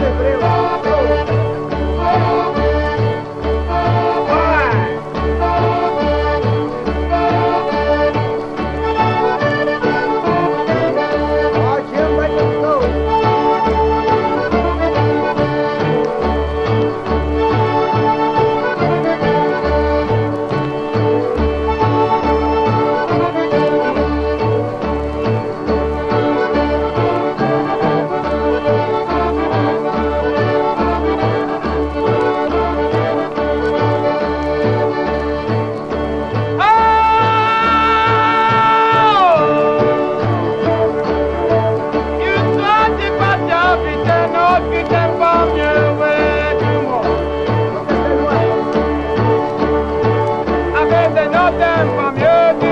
se. from your